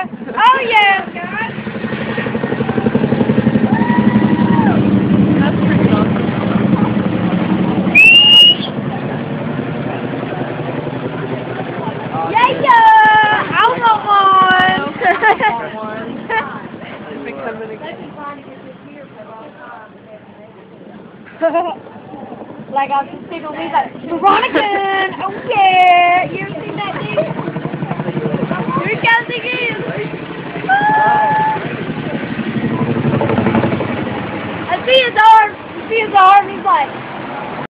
Oh yeah, awesome. Yeah, like I was just thinking, we like Veronica. Ah. I see his arm. I see his arm. He's like.